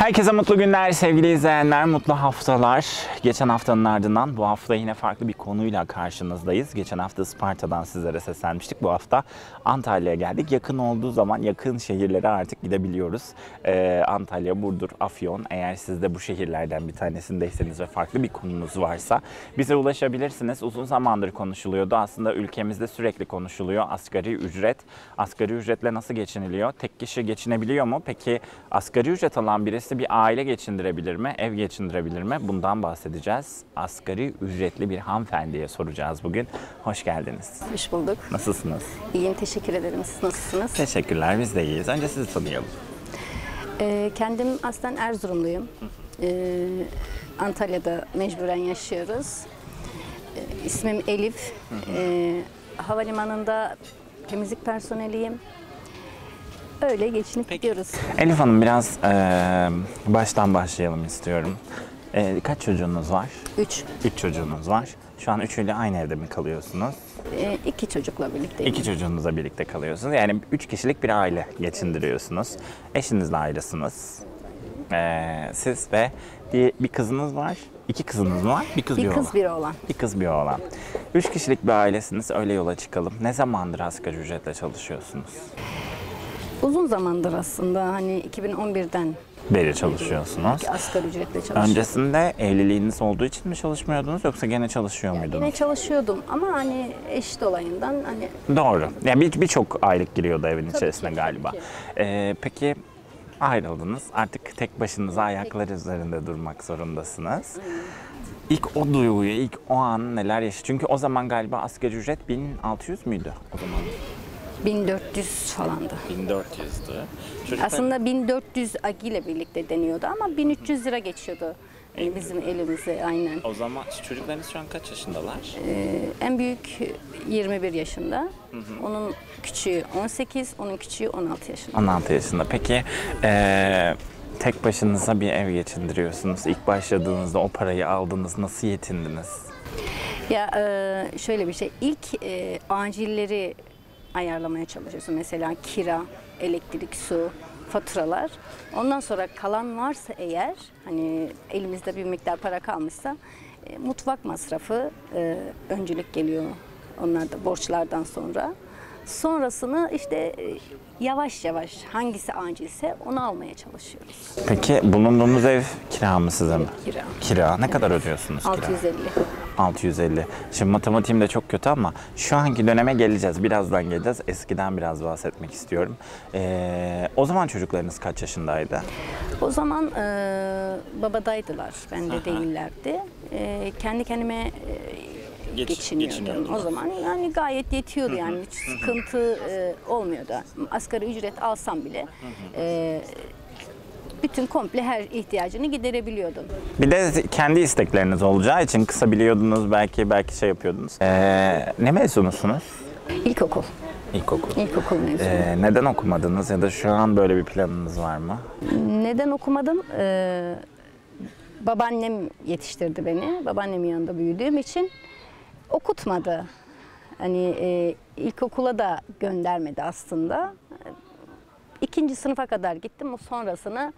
Herkese mutlu günler sevgili izleyenler, mutlu haftalar. Geçen haftanın ardından bu hafta yine farklı bir konuyla karşınızdayız. Geçen hafta Isparta'dan sizlere seslenmiştik. Bu hafta Antalya'ya geldik. Yakın olduğu zaman yakın şehirlere artık gidebiliyoruz. Ee, Antalya, Burdur, Afyon. Eğer siz de bu şehirlerden bir tanesindeyseniz ve farklı bir konunuz varsa bize ulaşabilirsiniz. Uzun zamandır konuşuluyordu. Aslında ülkemizde sürekli konuşuluyor. Asgari ücret. Asgari ücretle nasıl geçiniliyor? Tek kişi geçinebiliyor mu? Peki asgari ücret alan birisi bir aile geçindirebilir mi? Ev geçindirebilir mi? Bundan bahsedeceğiz. Asgari ücretli bir hanımefendiye soracağız bugün. Hoş geldiniz. Hoş bulduk. Nasılsınız? İyiyim, teşekkür ederim. Siz nasılsınız? Teşekkürler, biz de iyiyiz. Önce sizi tanıyalım. Ee, kendim aslen Erzurumluyum. Ee, Antalya'da mecburen yaşıyoruz. Ee, ismim Elif. Ee, havalimanında temizlik personeliyim. Öyle geçinip gidiyoruz. Elif Hanım biraz eee, baştan başlayalım istiyorum. Eee, kaç çocuğunuz var? Üç. Üç çocuğunuz var. Şu an üçüyle aynı evde mi kalıyorsunuz? Ee, iki çocukla birlikteyim. İki çocuğunuzla birlikte kalıyorsunuz. Yani üç kişilik bir aile geçindiriyorsunuz. Eşinizle ayrısınız. Ee, siz ve bir, bir kızınız var. İki kızınız mı var? Bir kız bir, Bir oğlan. kız bir oğlan. Bir kız bir oğlan. Üç kişilik bir ailesiniz. Öyle yola çıkalım. Ne zamandır asgari ücretle çalışıyorsunuz? Uzun zamandır aslında hani 2011'den Beri çalışıyorsunuz. asgari ücretle çalışıyorum. Öncesinde evliliğiniz olduğu için mi çalışmıyordunuz yoksa gene çalışıyor Yine muydunuz? çalışıyordum ama hani eş dolayından hani Doğru. Yani bir- birçok aylık giriyordu evin içerisine ki, galiba. tabii ki. Ee, peki ayrıldınız. Artık tek başınıza ayaklar üzerinde durmak zorundasınız. İlk o duyguyu, ilk o an neler yaşadınız? Çünkü o zaman galiba asgari ücret 1600 müydü o zaman? 1400 falandı. 1400'dü. Aslında 1400 agi ile birlikte deniyordu ama 1300 lira geçiyordu yani bizim elimize aynen. O zaman çocuklarınız şu an kaç yaşındalar? Ee, en büyük 21 yaşında. Onun küçüğü 18, onun küçüğü 16 yaşında. 16 yaşında. Peki eee, tek başınıza bir ev geçindiriyorsunuz. İlk başladığınızda o parayı aldınız. Nasıl yetindiniz? Ya e, şöyle bir şey, ilk e, acilleri ayarlamaya çalışıyorsun. Mesela kira, elektrik, su, faturalar. Ondan sonra kalan varsa eğer, hani elimizde bir miktar para kalmışsa, e, mutfak masrafı e, öncülük geliyor onlar da borçlardan sonra. Sonrasını işte e, yavaş yavaş hangisi acilse onu almaya çalışıyoruz. Peki bulunduğunuz ev kira mı size mi? Kira. Kira. Ne kadar ödüyorsunuz kira? 650. 650. Şimdi matematiğim de çok kötü ama şu anki döneme geleceğiz. Birazdan geleceğiz. Eskiden biraz bahsetmek istiyorum. Ee, o zaman çocuklarınız kaç yaşındaydı? O zaman e, babadaydılar, bende değillerdi. E, kendi kendime e, Geç- geçiniyordum. O zaman yani gayet yetiyordu yani hiç sıkıntı e, olmuyordu. Asgari ücret alsam bile e, bütün komple her ihtiyacını giderebiliyordum. Bir de kendi istekleriniz olacağı için kısa biliyordunuz belki belki şey yapıyordunuz. Ee, ne mezunusunuz? İlkokul, İlkokul. ilkokul mezunu. Ee, neden okumadınız ya da şu an böyle bir planınız var mı? Neden okumadım? Ee, babaannem yetiştirdi beni. Babaannemin yanında büyüdüğüm için okutmadı. Hani e, ilkokula da göndermedi aslında. İkinci sınıfa kadar gittim. O sonrasını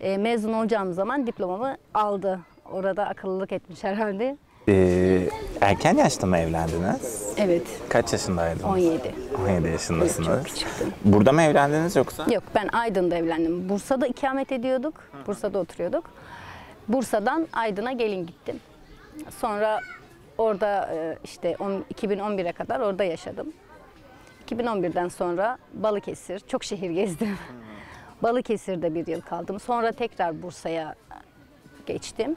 e, mezun olacağım zaman diplomamı aldı. Orada akıllılık etmiş herhalde. Ee, erken yaşta mı evlendiniz? Evet, Kaç yaşındaydınız? 17. 17 yaşındasınız. Çok küçüktüm. Burada mı evlendiniz yoksa? Yok ben Aydın'da evlendim. Bursa'da ikamet ediyorduk. Bursa'da oturuyorduk. Bursa'dan Aydın'a gelin gittim. Sonra orada e, işte on- 2011'e kadar orada yaşadım. 2011'den sonra Balıkesir, çok şehir gezdim. Balıkesir'de bir yıl kaldım. Sonra tekrar Bursa'ya geçtim.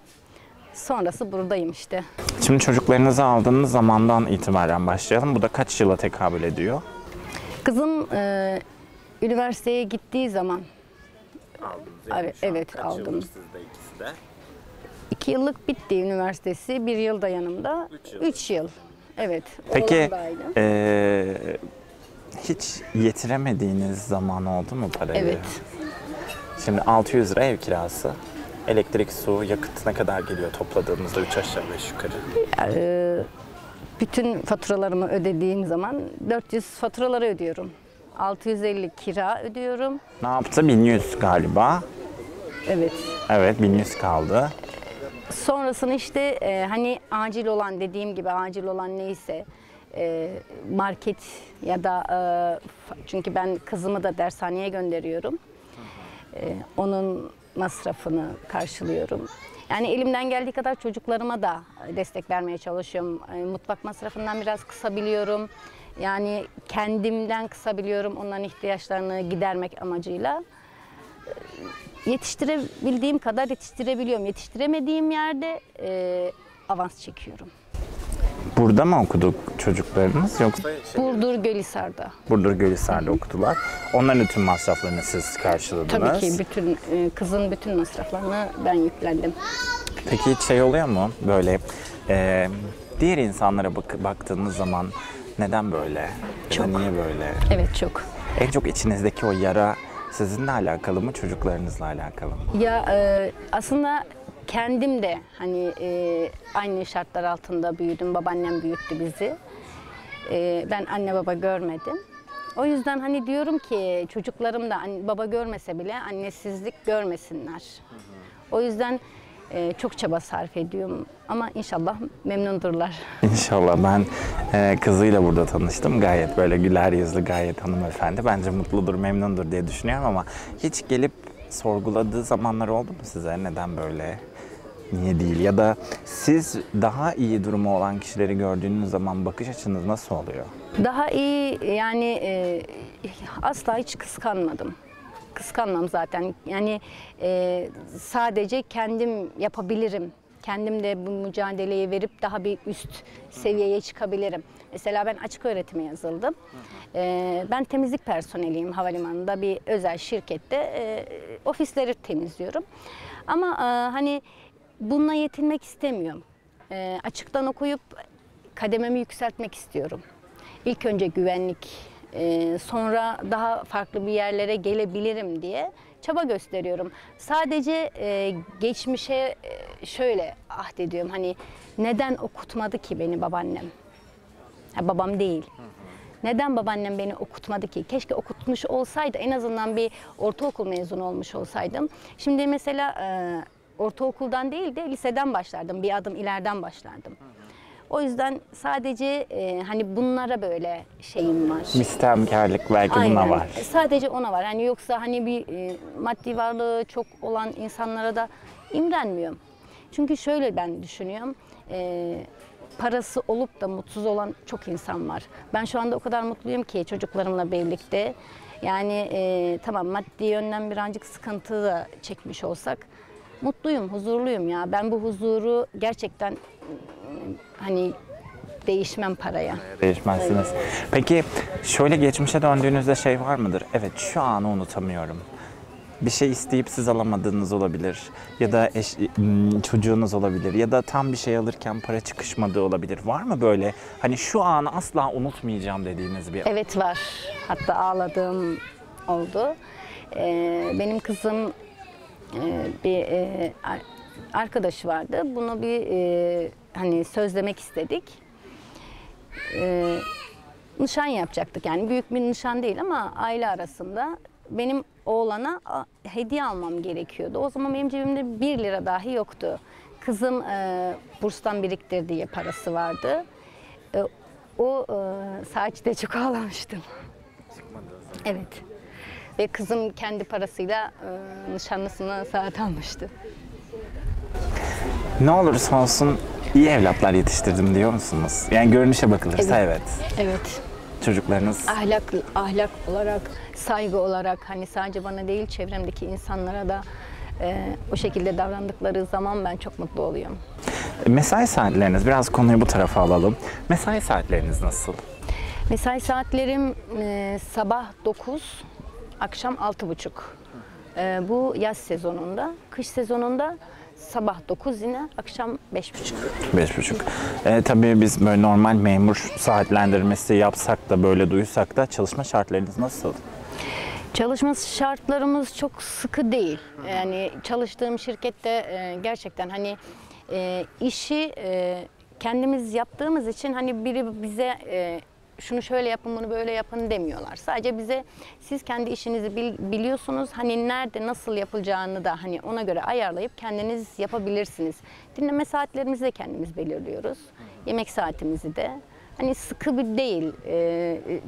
Sonrası buradayım işte. Şimdi çocuklarınızı aldığınız zamandan itibaren başlayalım. Bu da kaç yıla tekabül ediyor? Kızım e, üniversiteye gittiği zaman Evet, evet, aldım. Sizde ikisi de. İki yıllık bitti üniversitesi. Bir yıl da yanımda. Üç yıl. Evet. Peki eee, hiç yetiremediğiniz zaman oldu mu parayı? Evet. Şimdi 600 lira ev kirası. Elektrik, su, yakıt ne kadar geliyor topladığımızda 3 aşağı 5 yukarı? Ee, bütün faturalarımı ödediğim zaman 400 faturaları ödüyorum. 650 kira ödüyorum. Ne yaptı? 1100 galiba. Evet. Evet 1100 kaldı. Sonrasını işte e, hani acil olan dediğim gibi acil olan neyse e, market ya da e, çünkü ben kızımı da dershaneye gönderiyorum. E, onun masrafını karşılıyorum. Yani elimden geldiği kadar çocuklarıma da destek vermeye çalışıyorum. E, mutfak masrafından biraz kısabiliyorum. Yani kendimden kısabiliyorum onların ihtiyaçlarını gidermek amacıyla yetiştirebildiğim kadar yetiştirebiliyorum. Yetiştiremediğim yerde e, avans çekiyorum. Burada mı okuduk çocuklarınız yoksa Burdur Gölhisar'da. Burdur Gölhisar'da okudular. Onların tüm masraflarını siz karşıladınız. Tabii ki bütün e, kızın bütün masraflarını ben yüklendim. Peki hiç şey oluyor mu böyle e, diğer insanlara bak- baktığınız zaman neden böyle? Ya da Çok. niye böyle? Evet çok. En çok içinizdeki o yara sizinle alakalı mı, çocuklarınızla alakalı mı? Ya e, aslında kendim de hani e, aynı şartlar altında büyüdüm. Babaannem büyüttü bizi. E, ben anne baba görmedim. O yüzden hani diyorum ki çocuklarım da anne, baba görmese bile annesizlik görmesinler. O yüzden e, çok çaba sarf ediyorum ama inşallah memnundurlar. İnşallah ben e, kızıyla burada tanıştım. Gayet böyle güler yüzlü, gayet hanımefendi. Bence mutludur, memnundur diye düşünüyorum ama hiç gelip sorguladığı zamanlar oldu mu size? Neden böyle? Niye değil? Ya da siz daha iyi durumu olan kişileri gördüğünüz zaman bakış açınız nasıl oluyor? Daha iyi yani e, asla hiç kıskanmadım. Kıskanmam zaten. Yani e, sadece kendim yapabilirim. Kendim de bu mücadeleyi verip daha bir üst seviyeye çıkabilirim. Mesela ben açık öğretime yazıldım. E, ben temizlik personeliyim havalimanında bir özel şirkette. E, ofisleri temizliyorum. Ama e, hani bununla yetinmek istemiyorum. E, açıktan okuyup kadememi yükseltmek istiyorum. İlk önce güvenlik, e, sonra daha farklı bir yerlere gelebilirim diye çaba gösteriyorum. Sadece e, geçmişe e, şöyle ahdediyorum. Hani neden okutmadı ki beni babaannem? Ha, babam değil. Neden babaannem beni okutmadı ki? Keşke okutmuş olsaydı en azından bir ortaokul mezunu olmuş olsaydım. Şimdi mesela e, ortaokuldan değil de liseden başlardım. Bir adım ileriden başlardım. O yüzden sadece e, hani bunlara böyle şeyim var. Mistemkarlık belki buna Aynen. var. Sadece ona var. Hani yoksa hani bir e, maddi varlığı çok olan insanlara da imrenmiyorum. Çünkü şöyle ben düşünüyorum. e, parası olup da mutsuz olan çok insan var. Ben şu anda o kadar mutluyum ki çocuklarımla birlikte. Yani e, tamam maddi yönden birazcık sıkıntı da çekmiş olsak mutluyum, huzurluyum ya. Ben bu huzuru gerçekten hani değişmem paraya. Değişmezsiniz. Peki şöyle geçmişe döndüğünüzde şey var mıdır? Evet şu anı unutamıyorum. Bir şey isteyip siz alamadığınız olabilir. Ya da eş, m, çocuğunuz olabilir. Ya da tam bir şey alırken para çıkışmadığı olabilir. Var mı böyle hani şu anı asla unutmayacağım dediğiniz bir Evet var. Hatta ağladığım oldu. Ee, benim kızım e, bir e, ar- arkadaşı vardı. Bunu bir e, hani sözlemek istedik. Ee, nişan yapacaktık yani büyük bir nişan değil ama aile arasında benim oğlana hediye almam gerekiyordu. O zaman benim cebimde 1 lira dahi yoktu. Kızım e, burstan biriktirdiği parası vardı. E, o e, saçta çok ağlamıştım. Evet. Ve kızım kendi parasıyla e, nişanlısına saat almıştı. Ne olursa olsun iyi evlatlar yetiştirdim diyor musunuz? Yani görünüşe bakılırsa evet. Evet. Çocuklarınız ahlak ahlak olarak, saygı olarak hani sadece bana değil çevremdeki insanlara da e, o şekilde davrandıkları zaman ben çok mutlu oluyorum. mesai saatleriniz biraz konuyu bu tarafa alalım. Mesai saatleriniz nasıl? Mesai saatlerim e, sabah 9, akşam 6.30. E, bu yaz sezonunda, kış sezonunda sabah 9 yine akşam 5.30. Beş buçuk. Ee, tabii biz böyle normal memur saatlendirmesi yapsak da böyle duysak da çalışma şartlarınız nasıl? Çalışma şartlarımız çok sıkı değil. Yani çalıştığım şirkette e, gerçekten hani e, işi e, kendimiz yaptığımız için hani biri bize e, şunu şöyle yapın bunu böyle yapın demiyorlar. Sadece bize siz kendi işinizi bil- biliyorsunuz. Hani nerede nasıl yapılacağını da hani ona göre ayarlayıp kendiniz yapabilirsiniz. Dinleme saatlerimizi de kendimiz belirliyoruz. Yemek saatimizi de. Hani sıkı bir değil. Ee, e,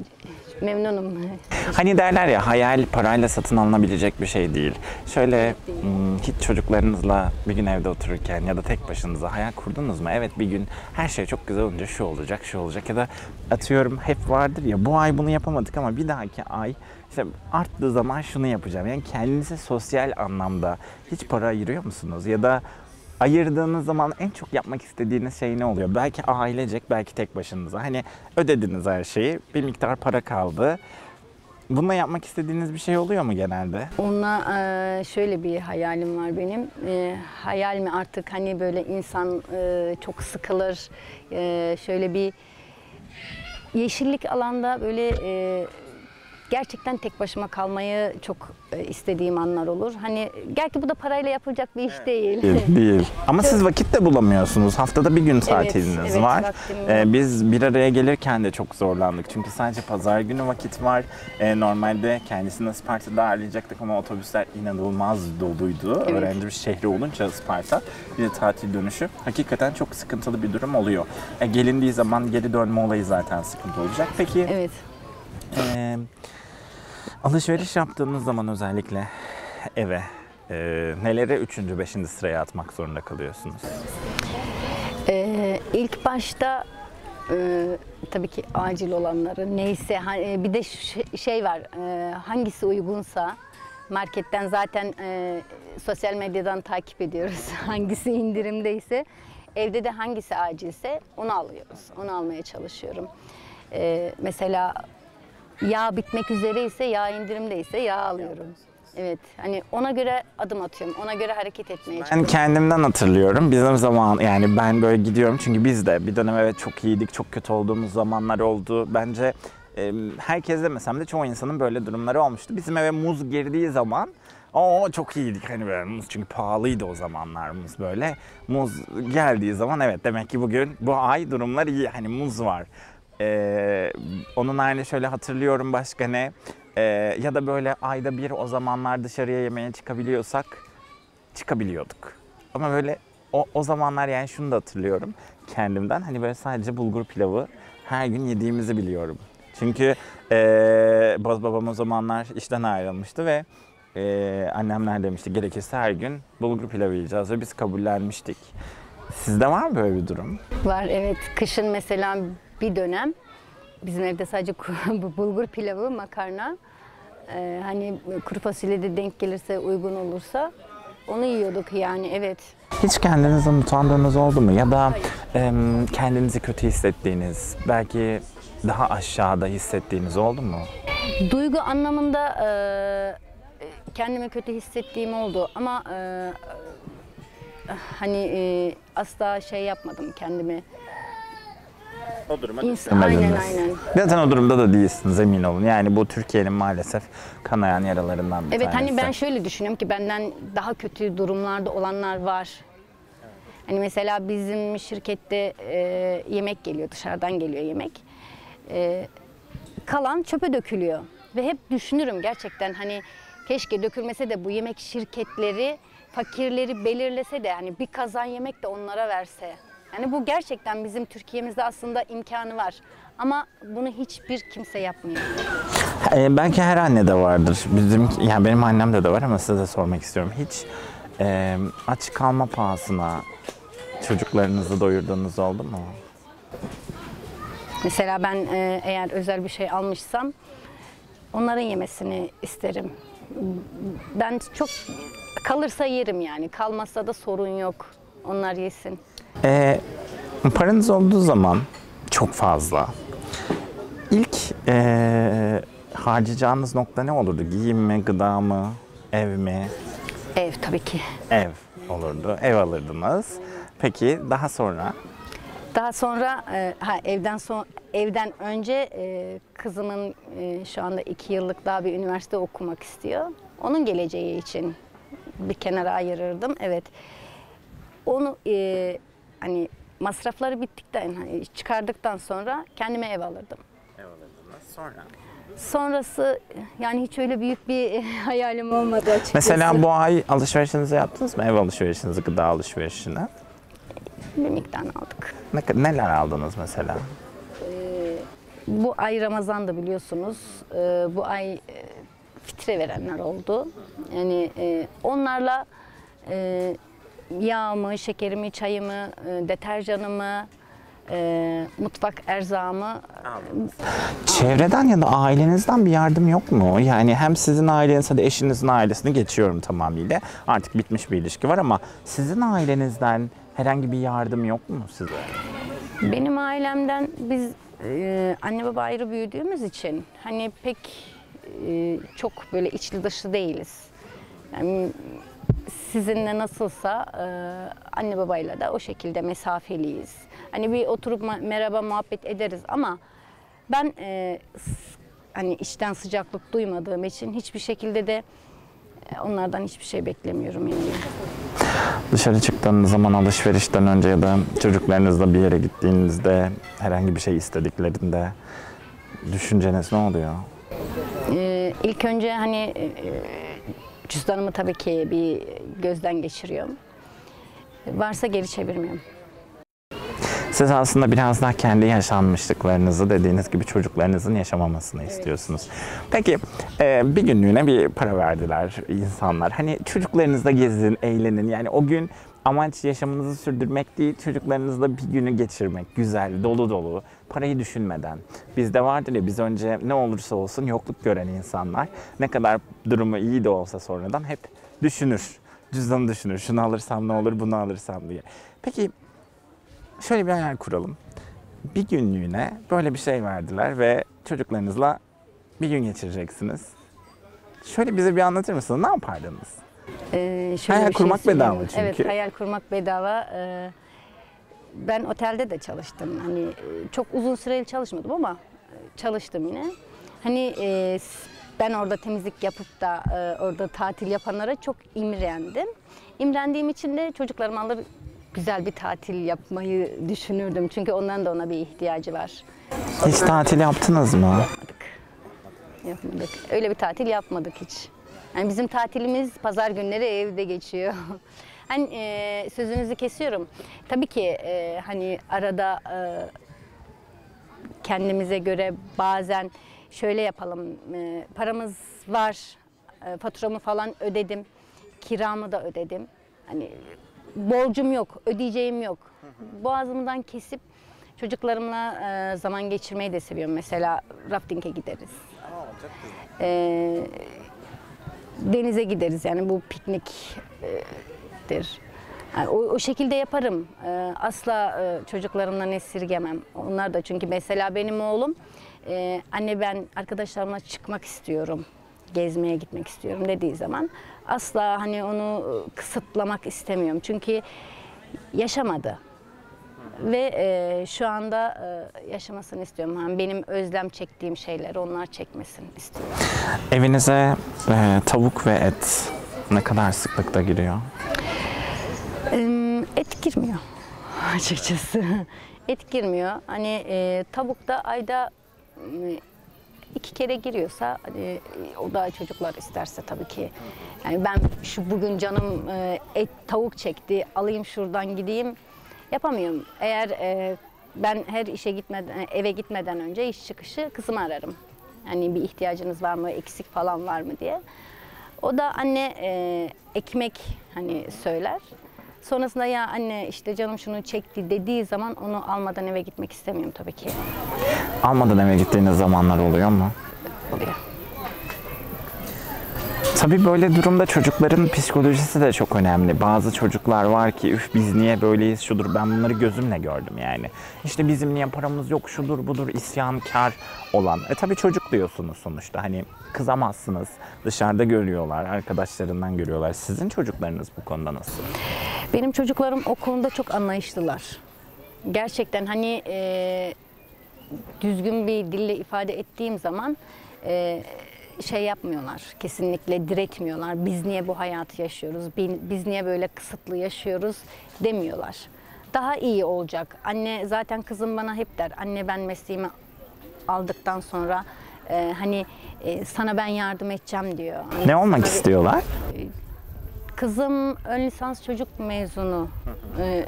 memnunum. Hani derler ya hayal parayla satın alınabilecek bir şey değil. Şöyle hmm, hiç çocuklarınızla bir gün evde otururken ya da tek başınıza hayal kurdunuz mu? Evet bir gün her şey çok güzel olunca şu olacak, şu olacak ya da atıyorum hep vardır ya bu ay bunu yapamadık ama bir dahaki ay işte arttığı zaman şunu yapacağım. Yani kendinize sosyal anlamda hiç para ayırıyor musunuz? Ya da ayırdığınız zaman en çok yapmak istediğiniz şey ne oluyor? Belki ailecek, belki tek başınıza. Hani ödediniz her şeyi, bir miktar para kaldı. Bununla yapmak istediğiniz bir şey oluyor mu genelde? Onunla eee, şöyle bir hayalim var benim. Eee, hayal mi artık hani böyle insan eee, çok sıkılır. Şöyle bir yeşillik alanda böyle gerçekten tek başıma kalmayı çok eee, istediğim anlar olur. Hani gerçi bu da parayla yapılacak bir iş değil. Değil. değil. Ama siz vakit de bulamıyorsunuz. Haftada bir gün tatiliniz evet, var. vaktim yok. Ee, biz bir araya gelirken de çok zorlandık. Çünkü sadece pazar günü vakit var. Ee, normalde kendisini Isparta'da ağırlayacaktık ama otobüsler inanılmaz doluydu. Evet. Öğrenci bir şehri olunca Isparta bir de tatil dönüşü. Hakikaten çok sıkıntılı bir durum oluyor. E, gelindiği zaman geri dönme olayı zaten sıkıntı olacak. Peki evet. ee, alışveriş yaptığınız zaman özellikle eve e, neleri üçüncü, beşinci sıraya atmak zorunda kalıyorsunuz? Ee, ilk başta e, tabii ki acil olanları neyse hani bir de şey var e, hangisi uygunsa marketten zaten e, sosyal medyadan takip ediyoruz hangisi indirimdeyse evde de hangisi acilse onu alıyoruz onu almaya çalışıyorum. Ee, mesela yağ bitmek üzereyse yağ indirimdeyse yağ alıyorum. Evet hani ona göre adım atıyorum ona göre hareket etmeye Ben çalışıyorum. kendimden hatırlıyorum. Bizim zaman yani ben böyle gidiyorum çünkü biz de bir dönem evet çok iyiydik, çok kötü olduğumuz zamanlar oldu. Bence e, herkes demesem de çoğu insanın böyle durumları olmuştu. Bizim eve muz girdiği zaman o çok iyiydik hani böyle muz çünkü pahalıydı o zamanlar muz böyle. Muz geldiği zaman evet demek ki bugün bu ay durumlar iyi hani muz var. Ee, onun aynı şöyle hatırlıyorum başka ne? Ee, ya da böyle ayda bir o zamanlar dışarıya yemeğe çıkabiliyorsak çıkabiliyorduk. Ama böyle o, o zamanlar yani şunu da hatırlıyorum kendimden. Hani böyle sadece bulgur pilavı her gün yediğimizi biliyorum. Çünkü eee Boz babam o zamanlar işten ayrılmıştı ve eee annemler demişti gerekirse her gün bulgur pilavı yiyeceğiz ve biz kabullenmiştik. Sizde var mı böyle bir durum? Var evet. Kışın mesela bir dönem bizim evde sadece bulgur pilavı, makarna. Ee, hani kuru fasulye de denk gelirse uygun olursa onu yiyorduk yani evet. Hiç kendinizden utandığınız oldu mu? Ya da em, kendinizi kötü hissettiğiniz, belki daha aşağıda hissettiğiniz oldu mu? Duygu anlamında e, kendimi kötü hissettiğim oldu ama e, hani e, asla şey yapmadım kendimi. O duruma İnsan, aynen aynen. Zaten o durumda da değilsiniz emin olun. Yani bu Türkiye'nin maalesef kanayan yaralarından bir Evet tanesi. hani ben şöyle düşünüyorum ki benden daha kötü durumlarda olanlar var. Hani mesela bizim şirkette e, yemek geliyor, dışarıdan geliyor yemek. E, kalan çöpe dökülüyor. Ve hep düşünürüm gerçekten hani keşke dökülmese de bu yemek şirketleri fakirleri belirlese de hani bir kazan yemek de onlara verse. Yani bu gerçekten bizim Türkiye'mizde aslında imkanı var. Ama bunu hiçbir kimse yapmıyor. Ee, belki her annede vardır. Bizim yani benim annemde de var ama size de sormak istiyorum. Hiç e, aç kalma pahasına çocuklarınızı doyurduğunuz oldu mu? Mesela ben e, eğer özel bir şey almışsam onların yemesini isterim. Ben çok kalırsa yerim yani. Kalmazsa da sorun yok. Onlar yesin. Ee, paranız olduğu zaman çok fazla. İlk e, harcayacağınız nokta ne olurdu? Giyim mi, gıda mı, ev mi? Ev tabii ki. Ev olurdu. Ev alırdınız. Peki daha sonra? Daha sonra e, ha, evden son evden önce e, kızımın e, şu anda iki yıllık daha bir üniversite okumak istiyor. Onun geleceği için bir kenara ayırırdım. Evet. Onu e, hani masrafları bittikten hani çıkardıktan sonra kendime ev alırdım. Ev alırdınız. Sonra? Sonrası yani hiç öyle büyük bir hayalim olmadı açıkçası. Mesela bu ay alışverişinizi yaptınız mı? Ev alışverişinizi, gıda alışverişini. bir miktar aldık. Ne, neler aldınız mesela? Bu ay Ramazan'da biliyorsunuz. Ee, bu ay e, fitre verenler oldu. Yani e, onlarla e, yağımı, şekerimi, çayımı, e, deterjanımı, e, mutfak erzağımı Çevreden ya da ailenizden bir yardım yok mu? Yani hem sizin aileniz hadi eşinizin ailesini geçiyorum tamamıyla. Artık bitmiş bir ilişki var ama sizin ailenizden herhangi bir yardım yok mu size? Benim ailemden biz e, anne baba ayrı büyüdüğümüz için hani pek e, çok böyle içli dışlı değiliz. Yani sizinle nasılsa e, anne babayla da o şekilde mesafeliyiz. Hani bir oturup merhaba muhabbet ederiz ama ben e, hani içten sıcaklık duymadığım için hiçbir şekilde de e, onlardan hiçbir şey beklemiyorum yani. Dışarı çıktığınız zaman alışverişten önce ya da çocuklarınızla bir yere gittiğinizde herhangi bir şey istediklerinde düşünceniz ne oluyor? Ee, ilk önce hani e, cüzdanımı tabii ki bir gözden geçiriyorum. Varsa geri çevirmiyorum. Siz aslında biraz daha kendi yaşanmışlıklarınızı dediğiniz gibi çocuklarınızın yaşamamasını istiyorsunuz. Peki e, bir günlüğüne bir para verdiler insanlar. Hani çocuklarınızla gezin, eğlenin. Yani o gün amaç yaşamınızı sürdürmek değil, çocuklarınızla bir günü geçirmek. Güzel, dolu dolu, parayı düşünmeden. Bizde vardır ya biz önce ne olursa olsun yokluk gören insanlar ne kadar durumu iyi de olsa sonradan hep düşünür. Cüzdanı düşünür. Şunu alırsam ne olur, bunu alırsam diye. Peki şöyle bir hayal kuralım. Bir günlüğüne böyle bir şey verdiler ve çocuklarınızla bir gün geçireceksiniz. Şöyle bize bir anlatır mısınız? Ne yapardınız? Ee, şöyle Hayal şey kurmak söyleyeyim. bedava çünkü. Evet, hayal kurmak bedava. Ee, ben otelde de çalıştım. Hani e, çok uzun süreli çalışmadım ama e, çalıştım yine. Hani e, ben orada temizlik yapıp da e, orada tatil yapanlara çok imrendim. İmrendiğim için de çocuklarıma alır güzel bir tatil yapmayı düşünürdüm. Çünkü onların da ona bir ihtiyacı var. Hiç tatil yaptınız mı? Yapmadık. Yapmadık. Öyle bir tatil yapmadık hiç. Yani bizim tatilimiz pazar günleri evde geçiyor. Hani e, sözünüzü kesiyorum. Tabii ki e, hani arada e, kendimize göre bazen şöyle yapalım. e, paramız var. e, faturamı falan ödedim. Kiramı da ödedim. Hani borcum yok, ödeyeceğim yok. Boğazımdan kesip çocuklarımla e, zaman geçirmeyi de seviyorum. Mesela rafting'e gideriz. E, denize gideriz yani bu pikniktir. Yani o, o şekilde yaparım. E, asla e, çocuklarımdan esirgemem. Onlar da çünkü mesela benim oğlum e, anne ben arkadaşlarımla çıkmak istiyorum. Gezmeye gitmek istiyorum dediği zaman asla hani onu e, kısıtlamak istemiyorum. Çünkü yaşamadı ve e, şu anda e, yaşamasını istiyorum. Yani benim özlem çektiğim şeyleri onlar çekmesin istiyorum. Evinize e, tavuk ve et ne kadar sıklıkta giriyor? Girmiyor açıkçası. Et girmiyor. Hani e, tavuk da ayda e, iki kere giriyorsa hani, e, o da çocuklar isterse tabii ki. Yani ben şu bugün canım e, et tavuk çekti alayım şuradan gideyim yapamıyorum. Eğer e, ben her işe gitmeden eve gitmeden önce iş çıkışı kızımı ararım. Hani bir ihtiyacınız var mı eksik falan var mı diye. O da anne e, ekmek hani söyler. Sonrasında ya anne işte canım şunu çekti dediği zaman onu almadan eve gitmek istemiyorum tabii ki. Almadan eve gittiğiniz zamanlar oluyor mu? Oluyor. Tabii böyle durumda çocukların psikolojisi de çok önemli. Bazı çocuklar var ki üf biz niye böyleyiz şudur ben bunları gözümle gördüm yani. İşte bizim niye paramız yok şudur budur isyankar olan. E tabii çocuk diyorsunuz sonuçta hani kızamazsınız. Dışarıda görüyorlar arkadaşlarından görüyorlar. Sizin çocuklarınız bu konuda nasıl? Benim çocuklarım o konuda çok anlayışlılar. Gerçekten hani e, düzgün bir dille ifade ettiğim zaman e, şey yapmıyorlar. Kesinlikle diretmiyorlar. Biz niye bu hayatı yaşıyoruz? bi- Biz niye böyle kısıtlı yaşıyoruz demiyorlar. Daha iyi olacak. Anne zaten kızım bana hep der. Anne ben mesleğimi aldıktan sonra e, hani e, sana ben yardım edeceğim diyor. Hani Ne olmak bir- istiyorlar? Kızım ön lisans çocuk mezunu. E,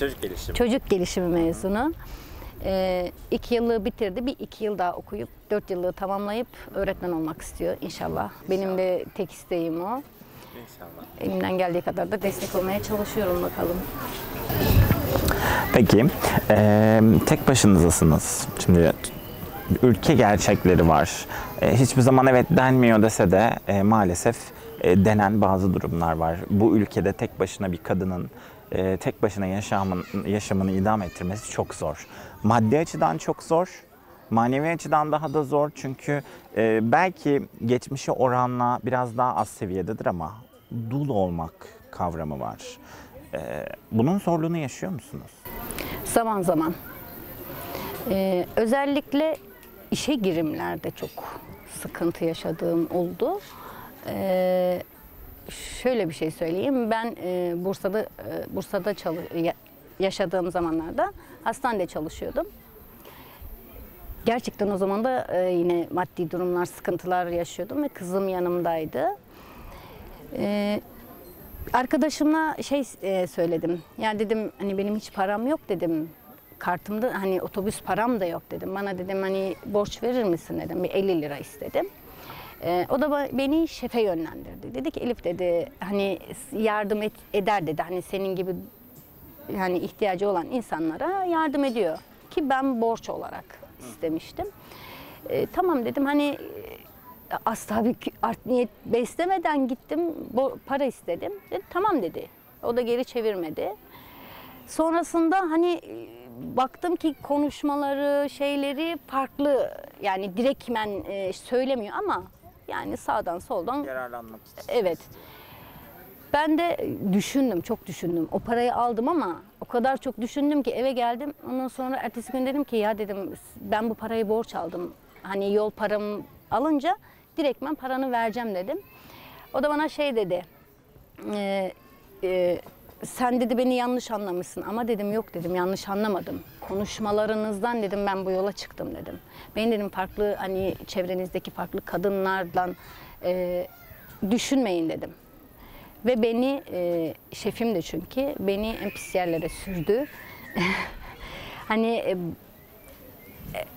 Çocuk gelişimi. çocuk gelişimi mezunu. E, iki yıllığı bitirdi. Bir iki yıl daha okuyup dört yıllığı tamamlayıp öğretmen olmak istiyor inşallah. Benim de tek isteğim o. İnşallah. Elimden geldiği kadar da destek olmaya çalışıyorum bakalım. Peki, eee, tek başınızasınız. Şimdi ülke gerçekleri var. E, hiçbir zaman evet denmiyor dese de e, maalesef e, denen bazı durumlar var. Bu ülkede tek başına bir kadının e, tek başına yaşamın, yaşamını idam ettirmesi çok zor. Maddi açıdan çok zor. Manevi açıdan daha da zor çünkü e, belki geçmişe oranla biraz daha az seviyededir ama dul olmak kavramı var. E, bunun zorluğunu yaşıyor musunuz? Zaman zaman. Ee, özellikle işe girimlerde çok sıkıntı yaşadığım oldu. Ee, şöyle bir şey söyleyeyim. Ben e, Bursa'da e, Bursa'da yaşadığım zamanlarda hastanede çalışıyordum. Gerçekten o zaman da e, yine maddi durumlar, sıkıntılar yaşıyordum ve kızım yanımdaydı. Ee, arkadaşımla şey e, söyledim. Ya dedim hani benim hiç param yok dedim. Kartımda hani otobüs param da yok dedim. Bana dedim hani borç verir misin dedim. Bir 50 lira istedim. Ee, o da beni şefe yönlendirdi. Dedi ki Elif dedi hani yardım et, eder dedi. Hani senin gibi yani ihtiyacı olan insanlara yardım ediyor. Ki ben borç olarak istemiştim. Ee, tamam dedim hani e, asla bir art niyet beslemeden gittim bu para istedim. Dedi, tamam dedi. O da geri çevirmedi. Sonrasında hani e, baktım ki konuşmaları, şeyleri farklı. Yani direktmen e, söylemiyor ama yani sağdan soldan Yararlanmak için. Evet. Ben de düşündüm, çok düşündüm. O parayı aldım ama o kadar çok düşündüm ki eve geldim. Ondan sonra ertesi gün dedim ki ya dedim ben bu parayı borç aldım. Hani yol paramı alınca direktmen paranı vereceğim dedim. O da bana şey dedi. "Ee, e, sen dedi beni yanlış anlamışsın ama dedim yok dedim yanlış anlamadım. Konuşmalarınızdan dedim ben bu yola çıktım dedim. Ben dedim farklı hani çevrenizdeki farklı kadınlardan e, düşünmeyin dedim. Ve beni e, şefim de çünkü beni en pis yerlere sürdü. hani e,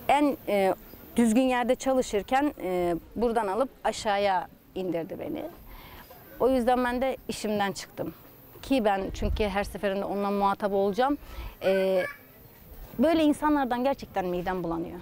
en e, düzgün yerde çalışırken e, buradan alıp aşağıya indirdi beni. O yüzden ben de işimden çıktım. Ki ben çünkü her seferinde onunla muhatap olacağım. E, böyle insanlardan gerçekten midem bulanıyor.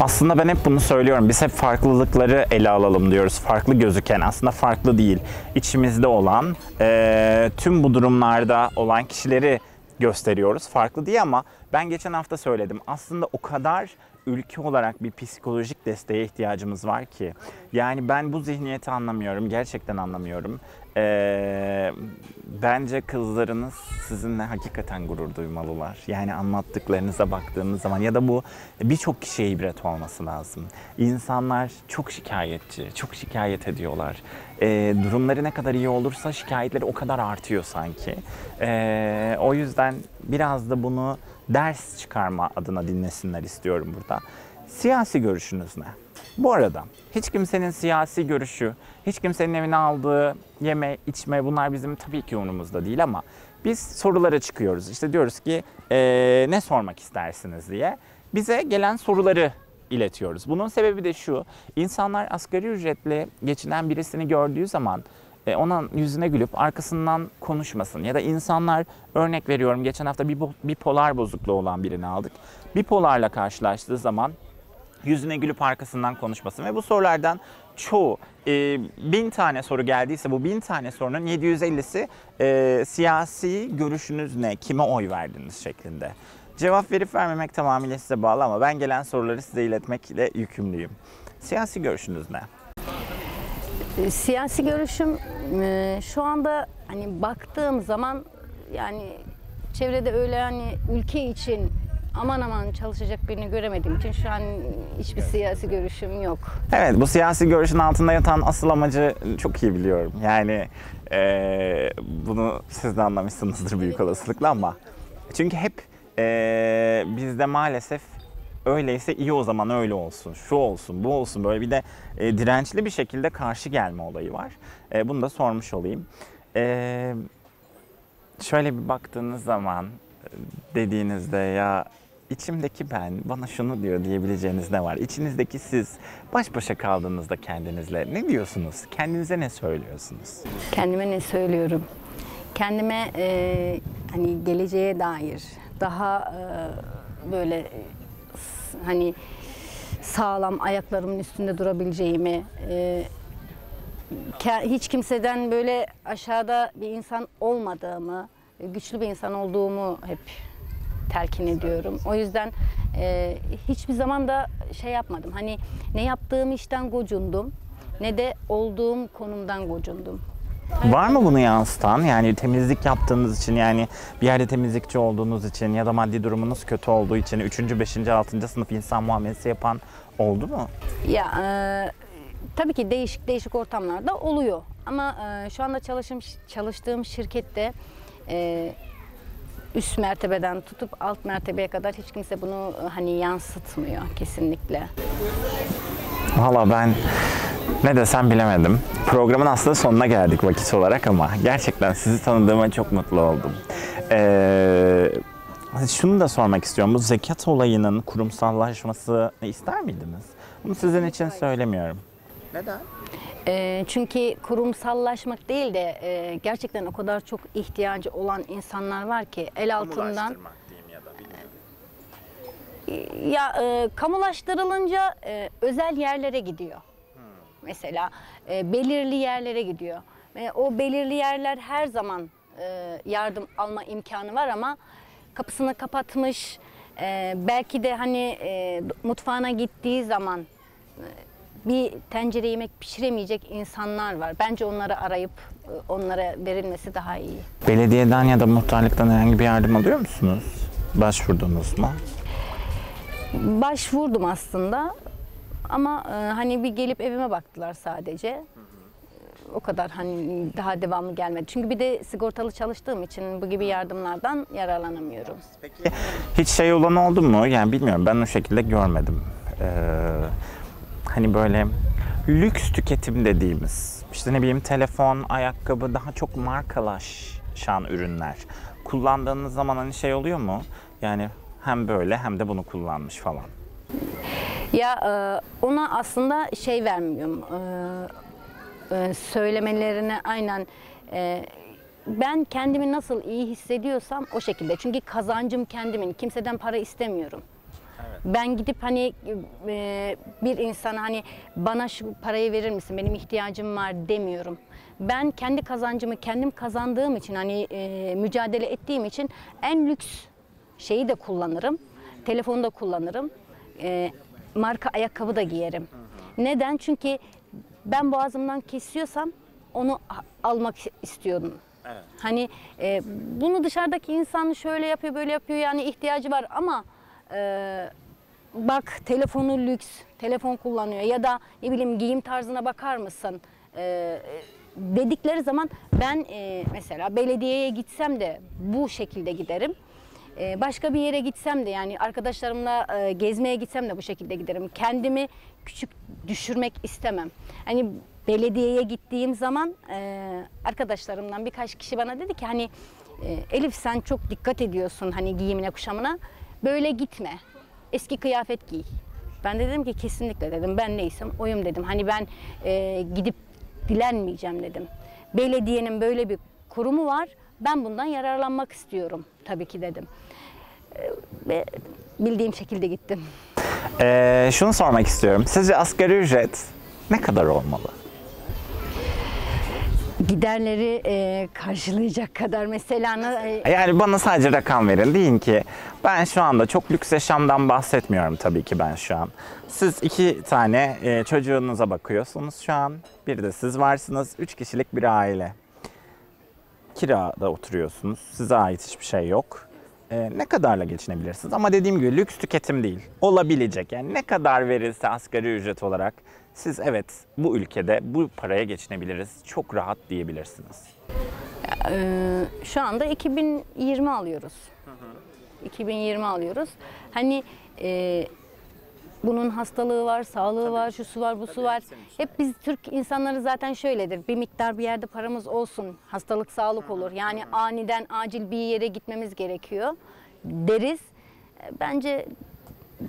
Aslında ben hep bunu söylüyorum. Biz hep farklılıkları ele alalım diyoruz. Farklı gözüken aslında farklı değil. İçimizde olan, eee, tüm bu durumlarda olan kişileri gösteriyoruz. Farklı diye ama ben geçen hafta söyledim. Aslında o kadar ülke olarak bir psikolojik desteğe ihtiyacımız var ki. Yani ben bu zihniyeti anlamıyorum. Gerçekten anlamıyorum. Eee, bence kızlarınız sizinle hakikaten gurur duymalılar. Yani anlattıklarınıza baktığımız zaman ya da bu birçok kişiye ibret olması lazım. İnsanlar çok şikayetçi, çok şikayet ediyorlar. Eee, durumları ne kadar iyi olursa şikayetleri o kadar artıyor sanki. Eee, o yüzden biraz da bunu ders çıkarma adına dinlesinler istiyorum burada. Siyasi görüşünüz ne? Bu arada hiç kimsenin siyasi görüşü, hiç kimsenin evine aldığı yeme, içme bunlar bizim tabii ki umurumuzda değil ama biz sorulara çıkıyoruz. İşte diyoruz ki eee, ne sormak istersiniz diye. Bize gelen soruları iletiyoruz. Bunun sebebi de şu. insanlar asgari ücretle geçinen birisini gördüğü zaman onun yüzüne gülüp arkasından konuşmasın. Ya da insanlar örnek veriyorum geçen hafta bir bipolar bozukluğu olan birini aldık. Bipolarla karşılaştığı zaman yüzüne gülüp arkasından konuşmasın. Ve bu sorulardan çoğu e, bin tane soru geldiyse bu bin tane sorunun 750'si e, siyasi görüşünüz ne, kime oy verdiniz şeklinde. Cevap verip vermemek tamamıyla size bağlı ama ben gelen soruları size iletmekle yükümlüyüm. Siyasi görüşünüz ne? E, Siyasi görüşüm e, şu anda hani baktığım zaman yani çevrede öyle hani ülke için aman aman çalışacak birini göremediğim için şu an hiçbir siyasi görüşüm yok. Evet, bu siyasi görüşün altında yatan asıl amacı çok iyi biliyorum. Yani eee, bunu siz de anlamışsınızdır büyük olasılıkla ama çünkü hep eee, bizde maalesef öyleyse iyi o zaman öyle olsun, şu olsun, bu olsun böyle bir de e, dirençli bir şekilde karşı gelme olayı var. E, bunu da sormuş olayım. E, şöyle bir baktığınız zaman e, dediğinizde ya içimdeki ben bana şunu diyor diyebileceğiniz ne var? İçinizdeki siz baş başa kaldığınızda kendinizle ne diyorsunuz? Kendinize ne söylüyorsunuz? Kendime ne söylüyorum? Kendime e, hani geleceğe dair daha e, böyle hani sağlam ayaklarımın üstünde durabileceğimi, e, hiç kimseden böyle aşağıda bir insan olmadığımı, güçlü bir insan olduğumu hep telkin ediyorum. O yüzden e, hiçbir zaman da şey yapmadım. Hani ne yaptığım işten gocundum ne de olduğum konumdan gocundum. Var mı bunu yansıtan? Yani temizlik yaptığınız için yani bir yerde temizlikçi olduğunuz için ya da maddi durumunuz kötü olduğu için 3. 5. 6. sınıf insan muamelesi yapan oldu mu? Ya e, tabii ki değişik değişik ortamlarda oluyor. Ama e, şu anda çalışım, çalıştığım şirkette e, üst mertebeden tutup alt mertebeye kadar hiç kimse bunu hani yansıtmıyor kesinlikle. Valla ben ne desem bilemedim. Programın aslında sonuna geldik vakit olarak ama gerçekten sizi tanıdığıma çok mutlu oldum. Ee, şunu da sormak istiyorum. Bu zekat olayının kurumsallaşmasını ister miydiniz? Bunu sizin için söylemiyorum. Neden? E, çünkü kurumsallaşmak değil de e, gerçekten o kadar çok ihtiyacı olan insanlar var ki el altından diyeyim ya da bilmiyorum. Ya e, kamulaştırılınca e, özel yerlere gidiyor. Mesela e, belirli yerlere gidiyor. Ve o belirli yerler her zaman e, yardım alma imkanı var ama kapısını kapatmış. e, belki de hani e, mutfağına gittiği zaman e, bir tencere yemek pişiremeyecek insanlar var. Bence onları arayıp e, onlara verilmesi daha iyi. Belediyeden ya da muhtarlıktan herhangi bir yardım alıyor musunuz? Başvurdunuz mu? Başvurdum aslında ama e, hani bir gelip evime baktılar sadece. O kadar hani daha devamlı gelmedi. Çünkü bir de sigortalı çalıştığım için bu gibi yardımlardan yararlanamıyorum. Peki hiç şey olan oldu mu? Yani bilmiyorum ben o şekilde görmedim. Ee, hani böyle lüks tüketim dediğimiz işte ne bileyim telefon, ayakkabı daha çok markalaşan ürünler. Kullandığınız zaman hani şey oluyor mu? Yani hem böyle hem de bunu kullanmış falan. Ya e, ona aslında şey vermiyorum. e, e, söylemelerine aynen ben kendimi nasıl iyi hissediyorsam o şekilde. Çünkü kazancım kendimin. Kimseden para istemiyorum. Ben gidip hani e, bir insana hani bana şu parayı verir misin benim ihtiyacım var demiyorum. Ben kendi kazancımı kendim kazandığım için hani e, mücadele ettiğim için en lüks şeyi de kullanırım. Telefonu da kullanırım. E, marka ayakkabı da giyerim. Neden? Çünkü ben boğazımdan kesiyorsam onu almak istiyorum. Hani e, bunu dışarıdaki insan şöyle yapıyor böyle yapıyor yani ihtiyacı var ama e, bak telefonu lüks, telefon kullanıyor ya da ne bileyim giyim tarzına bakar mısın e, dedikleri zaman ben e, mesela belediyeye gitsem de bu şekilde giderim. E, başka bir yere gitsem de yani arkadaşlarımla e, gezmeye gitsem de bu şekilde giderim. Kendimi küçük düşürmek istemem. Hani belediyeye gittiğim zaman e, arkadaşlarımdan birkaç kişi bana dedi ki hani e, Elif sen çok dikkat ediyorsun hani giyimine kuşamına böyle gitme eski kıyafet giy. Ben de dedim ki kesinlikle dedim ben neysem oyum dedim. Hani ben e, gidip dilenmeyeceğim dedim. Belediyenin böyle bir kurumu var. Ben bundan yararlanmak istiyorum tabii ki dedim. Ve bildiğim şekilde gittim. Ee, şunu sormak istiyorum. Sizce asgari ücret ne kadar olmalı? Giderleri e, karşılayacak kadar mesela e, Yani bana sadece rakam verin. Deyin ki ben şu anda çok lüks yaşamdan bahsetmiyorum tabii ki ben şu an. Siz iki tane e, çocuğunuza bakıyorsunuz şu an. Bir de siz varsınız. Üç kişilik bir aile. Kirada oturuyorsunuz. Size ait hiçbir şey yok. E, ne kadarla geçinebilirsiniz? Ama dediğim gibi lüks tüketim değil. Olabilecek. Yani ne kadar verilse asgari ücret olarak siz evet bu ülkede bu paraya geçinebiliriz. Çok rahat diyebilirsiniz. Ee, şu anda 2020 alıyoruz. 2020 alıyoruz. Hani e, bunun hastalığı var, sağlığı var, şusu var, busu var. Hep biz Türk insanları zaten şöyledir. Bir miktar bir yerde paramız olsun, hastalık sağlık olur. Yani aniden acil bir yere gitmemiz gerekiyor deriz. Bence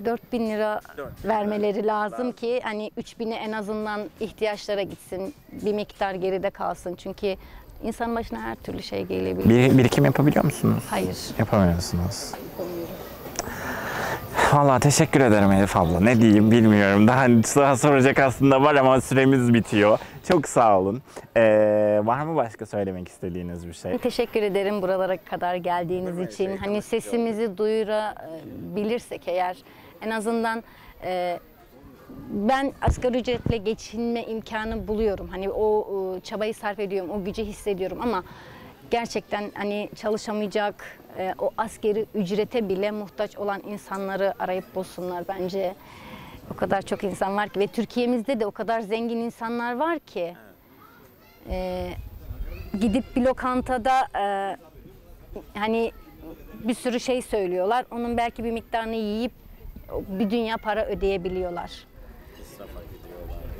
4000 lira vermeleri lazım ki hani 3000'i en azından ihtiyaçlara gitsin. Bir miktar geride kalsın. Çünkü insan başına her türlü şey gelebilir. Bir, birikim yapabiliyor musunuz? Hayır. Yapamıyorsunuz. Vallahi teşekkür ederim Elif abla. Ne diyeyim bilmiyorum. Daha, daha soracak aslında var ama süremiz bitiyor. Çok sağ olun. Ee, var mı başka söylemek istediğiniz bir şey? Teşekkür ederim buralara kadar geldiğiniz için. Hani sesimizi duyurabilirsek eğer en azından e, ben asgari ücretle geçinme imkanı buluyorum. Hani o e, çabayı sarf ediyorum, o gücü hissediyorum ama gerçekten hani çalışamayacak, e, o askeri ücrete bile muhtaç olan insanları arayıp bulsunlar bence. O kadar çok insan var ki ve Türkiye'mizde de o kadar zengin insanlar var ki. E, gidip bir lokantada e, hani bir sürü şey söylüyorlar. Onun belki bir miktarını yiyip bir dünya para ödeyebiliyorlar.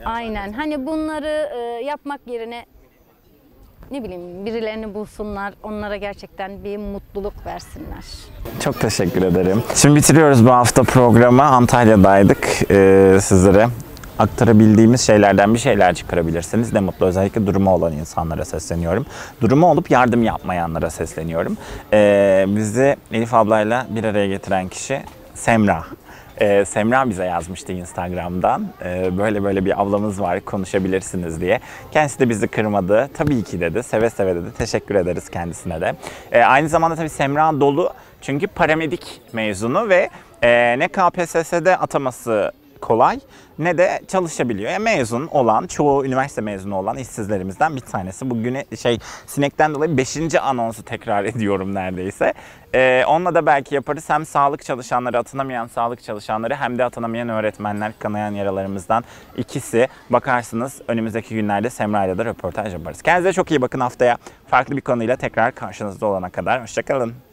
Aynen. Hani bunları e, yapmak yerine ne bileyim birilerini bulsunlar, onlara gerçekten bir mutluluk versinler. Çok teşekkür ederim. Şimdi bitiriyoruz bu hafta programı. Antalya'daydık. Ee, sizlere aktarabildiğimiz şeylerden bir şeyler çıkarabilirsiniz. Ne mutlu özellikle durumu olan insanlara sesleniyorum. Durumu olup yardım yapmayanlara sesleniyorum. Ee, bizi Elif ablayla bir araya getiren kişi Semra. Ee, Semra bize yazmıştı Instagram'dan. Ee, böyle böyle bir ablamız var konuşabilirsiniz diye. Kendisi de bizi kırmadı. Tabii ki dedi. Seve seve dedi. Teşekkür ederiz kendisine de. Ee, aynı zamanda tabii Semra dolu. Çünkü paramedik mezunu ve e, ne KPSS'de ataması kolay ne de çalışabiliyor. Yani mezun olan, çoğu üniversite mezunu olan işsizlerimizden bir tanesi. Bugün şey sinekten dolayı 5. anonsu tekrar ediyorum neredeyse. Ee, onunla da belki yaparız. Hem sağlık çalışanları, atanamayan sağlık çalışanları hem de atanamayan öğretmenler kanayan yaralarımızdan ikisi. Bakarsınız önümüzdeki günlerde Semra'yla da röportaj yaparız. Kendinize çok iyi bakın haftaya. Farklı bir konuyla tekrar karşınızda olana kadar. Hoşçakalın.